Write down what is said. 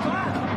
抓